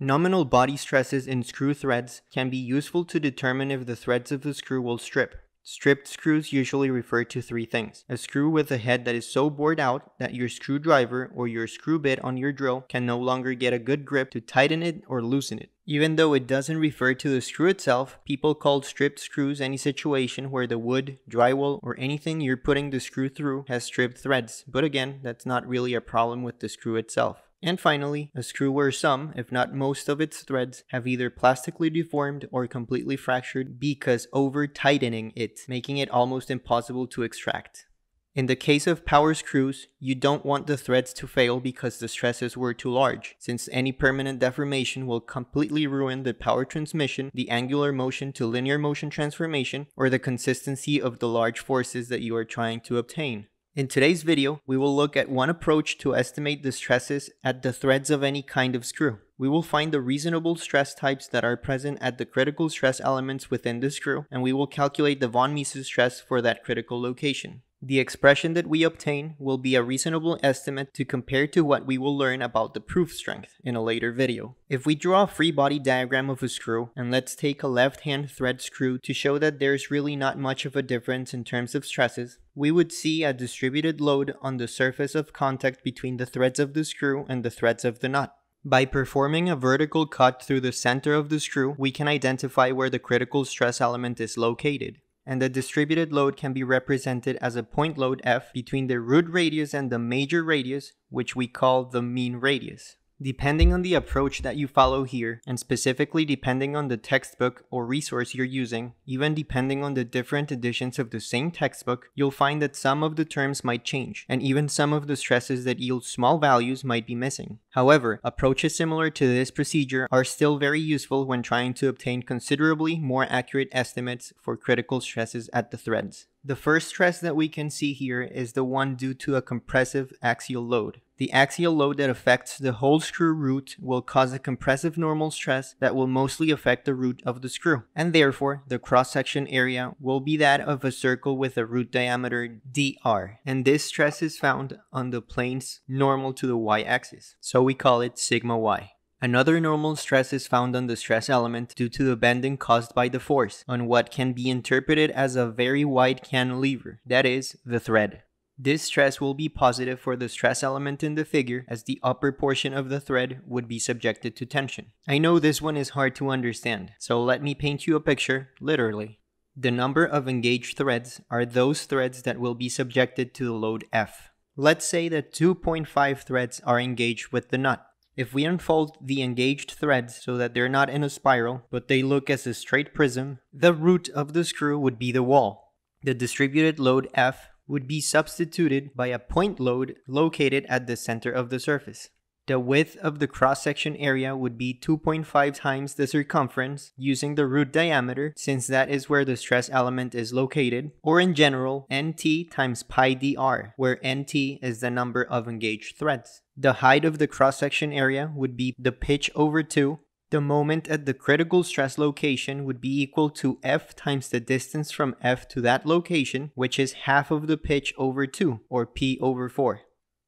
Nominal body stresses in screw threads can be useful to determine if the threads of the screw will strip. Stripped screws usually refer to three things. A screw with a head that is so bored out that your screwdriver or your screw bit on your drill can no longer get a good grip to tighten it or loosen it. Even though it doesn't refer to the screw itself, people call stripped screws any situation where the wood, drywall, or anything you're putting the screw through has stripped threads. But again, that's not really a problem with the screw itself. And finally, a screw where some, if not most of its threads have either plastically deformed or completely fractured because over tightening it, making it almost impossible to extract. In the case of power screws, you don't want the threads to fail because the stresses were too large, since any permanent deformation will completely ruin the power transmission, the angular motion to linear motion transformation, or the consistency of the large forces that you are trying to obtain. In today's video, we will look at one approach to estimate the stresses at the threads of any kind of screw. We will find the reasonable stress types that are present at the critical stress elements within the screw, and we will calculate the von Mises stress for that critical location. The expression that we obtain will be a reasonable estimate to compare to what we will learn about the proof strength in a later video. If we draw a free body diagram of a screw, and let's take a left hand thread screw to show that there's really not much of a difference in terms of stresses, we would see a distributed load on the surface of contact between the threads of the screw and the threads of the nut. By performing a vertical cut through the center of the screw, we can identify where the critical stress element is located and the distributed load can be represented as a point load F between the root radius and the major radius, which we call the mean radius. Depending on the approach that you follow here, and specifically depending on the textbook or resource you're using, even depending on the different editions of the same textbook, you'll find that some of the terms might change, and even some of the stresses that yield small values might be missing. However, approaches similar to this procedure are still very useful when trying to obtain considerably more accurate estimates for critical stresses at the threads. The first stress that we can see here is the one due to a compressive axial load. The axial load that affects the whole screw root will cause a compressive normal stress that will mostly affect the root of the screw, and therefore the cross-section area will be that of a circle with a root diameter dr, and this stress is found on the planes normal to the y-axis, so we call it sigma y. Another normal stress is found on the stress element due to the bending caused by the force on what can be interpreted as a very wide cantilever, that is, the thread. This stress will be positive for the stress element in the figure as the upper portion of the thread would be subjected to tension. I know this one is hard to understand, so let me paint you a picture, literally. The number of engaged threads are those threads that will be subjected to the load F. Let's say that 2.5 threads are engaged with the nut. If we unfold the engaged threads so that they're not in a spiral, but they look as a straight prism, the root of the screw would be the wall. The distributed load F would be substituted by a point load located at the center of the surface. The width of the cross-section area would be 2.5 times the circumference using the root diameter since that is where the stress element is located, or in general, nt times pi dr, where nt is the number of engaged threads. The height of the cross-section area would be the pitch over 2. The moment at the critical stress location would be equal to F times the distance from F to that location, which is half of the pitch over 2, or P over 4.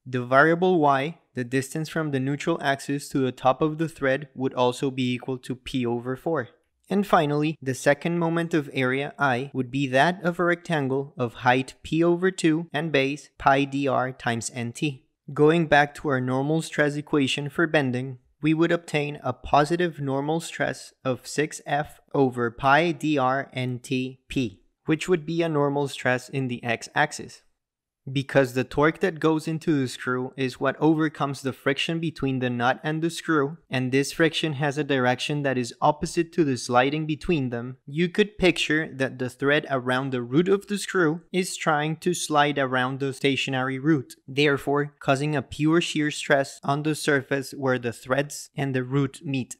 The variable y, the distance from the neutral axis to the top of the thread would also be equal to p over 4. And finally, the second moment of area i would be that of a rectangle of height p over 2 and base pi dr times nt. Going back to our normal stress equation for bending, we would obtain a positive normal stress of 6f over pi dr which would be a normal stress in the x-axis because the torque that goes into the screw is what overcomes the friction between the nut and the screw, and this friction has a direction that is opposite to the sliding between them, you could picture that the thread around the root of the screw is trying to slide around the stationary root, therefore causing a pure shear stress on the surface where the threads and the root meet.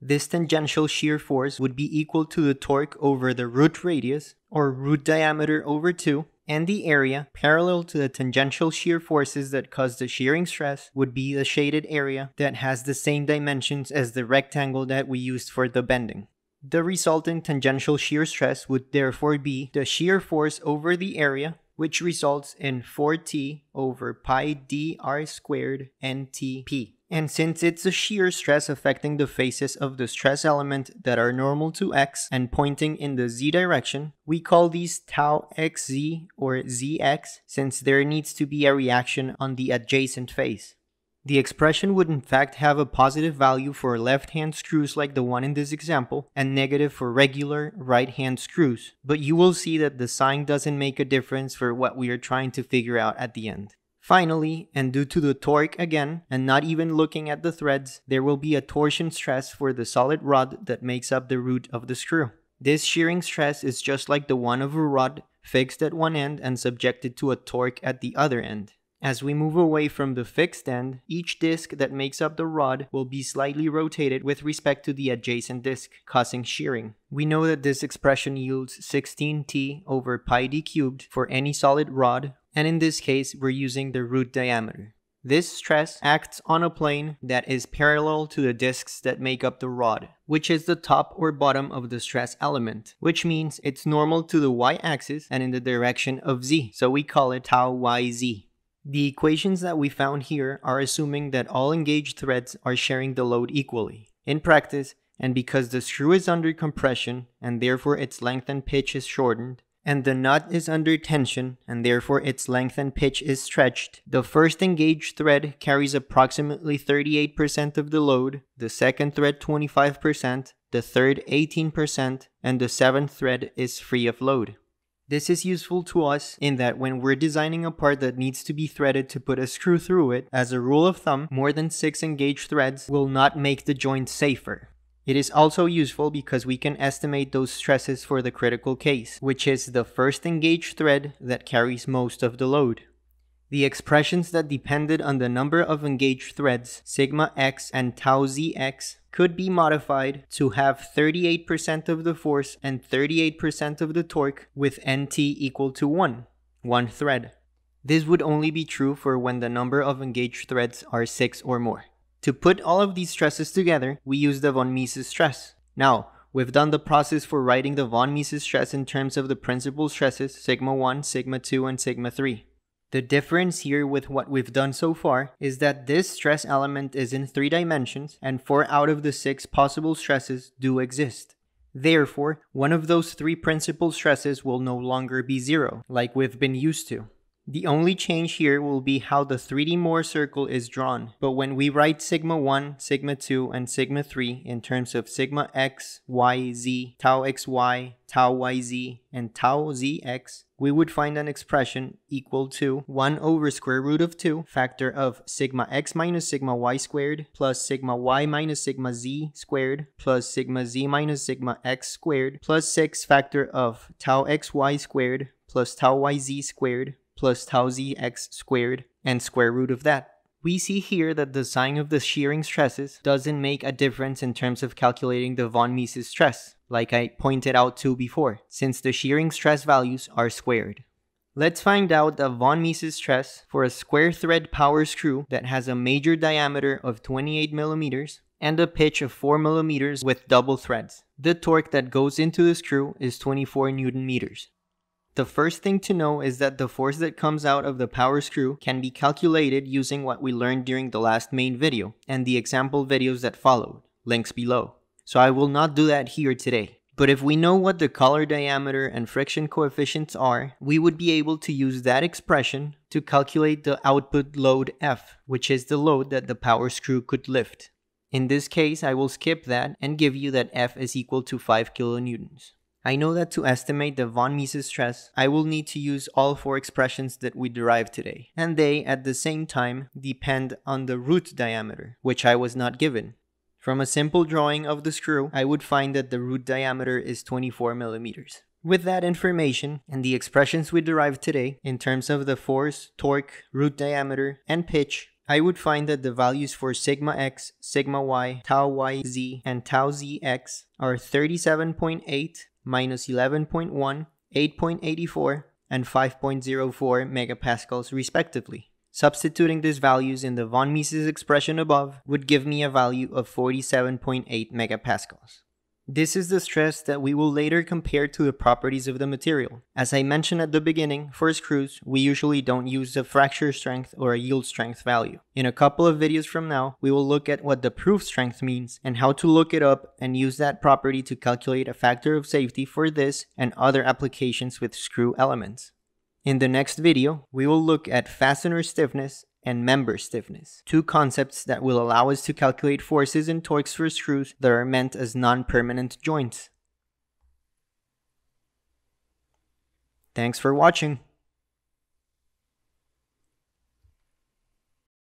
This tangential shear force would be equal to the torque over the root radius, or root diameter over 2, and the area parallel to the tangential shear forces that cause the shearing stress would be the shaded area that has the same dimensions as the rectangle that we used for the bending. The resulting tangential shear stress would therefore be the shear force over the area, which results in 4t over pi dr squared ntp. And since it's a shear stress affecting the faces of the stress element that are normal to x and pointing in the z direction, we call these tau xz or zx since there needs to be a reaction on the adjacent face. The expression would in fact have a positive value for left-hand screws like the one in this example, and negative for regular right-hand screws, but you will see that the sign doesn't make a difference for what we are trying to figure out at the end. Finally, and due to the torque again, and not even looking at the threads, there will be a torsion stress for the solid rod that makes up the root of the screw. This shearing stress is just like the one of a rod, fixed at one end and subjected to a torque at the other end. As we move away from the fixed end, each disc that makes up the rod will be slightly rotated with respect to the adjacent disc, causing shearing. We know that this expression yields 16t over pi d cubed for any solid rod and in this case, we're using the root diameter. This stress acts on a plane that is parallel to the disks that make up the rod, which is the top or bottom of the stress element, which means it's normal to the y-axis and in the direction of z, so we call it tau yz. The equations that we found here are assuming that all engaged threads are sharing the load equally. In practice, and because the screw is under compression and therefore its length and pitch is shortened, and the nut is under tension and therefore its length and pitch is stretched, the first engaged thread carries approximately 38% of the load, the second thread 25%, the third 18%, and the seventh thread is free of load. This is useful to us in that when we're designing a part that needs to be threaded to put a screw through it, as a rule of thumb, more than 6 engaged threads will not make the joint safer. It is also useful because we can estimate those stresses for the critical case, which is the first engaged thread that carries most of the load. The expressions that depended on the number of engaged threads, sigma x and tau zx, could be modified to have 38% of the force and 38% of the torque with nt equal to 1, one thread. This would only be true for when the number of engaged threads are 6 or more. To put all of these stresses together, we use the von Mises stress. Now, we've done the process for writing the von Mises stress in terms of the principal stresses, sigma 1, sigma 2, and sigma 3. The difference here with what we've done so far is that this stress element is in three dimensions and four out of the six possible stresses do exist. Therefore, one of those three principal stresses will no longer be zero, like we've been used to. The only change here will be how the 3D Mohr circle is drawn, but when we write sigma 1, sigma 2, and sigma 3 in terms of sigma x, y, z, tau xy, tau yz, and tau zx, we would find an expression equal to 1 over square root of 2 factor of sigma x minus sigma y squared plus sigma y minus sigma z squared plus sigma z minus sigma x squared plus 6 factor of tau xy squared plus tau yz squared plus tau zx squared and square root of that. We see here that the sign of the shearing stresses doesn't make a difference in terms of calculating the von Mises stress, like I pointed out to before, since the shearing stress values are squared. Let's find out the von Mises stress for a square thread power screw that has a major diameter of 28 millimeters and a pitch of 4 millimeters with double threads. The torque that goes into the screw is 24 newton meters. The first thing to know is that the force that comes out of the power screw can be calculated using what we learned during the last main video and the example videos that followed, links below. So I will not do that here today. But if we know what the collar diameter and friction coefficients are, we would be able to use that expression to calculate the output load F, which is the load that the power screw could lift. In this case, I will skip that and give you that F is equal to 5 kilonewtons. I know that to estimate the von Mises stress, I will need to use all four expressions that we derived today, and they, at the same time, depend on the root diameter, which I was not given. From a simple drawing of the screw, I would find that the root diameter is 24 millimeters. With that information and the expressions we derived today in terms of the force, torque, root diameter, and pitch, I would find that the values for sigma x, sigma y, tau yz, and tau zx are 37.8, minus 11.1, 8.84, and 5.04 megapascals respectively. Substituting these values in the von Mises expression above would give me a value of 47.8 megapascals. This is the stress that we will later compare to the properties of the material. As I mentioned at the beginning, for screws, we usually don't use a fracture strength or a yield strength value. In a couple of videos from now, we will look at what the proof strength means and how to look it up and use that property to calculate a factor of safety for this and other applications with screw elements. In the next video, we will look at fastener stiffness and member stiffness, two concepts that will allow us to calculate forces and torques for screws that are meant as non-permanent joints. Thanks for watching.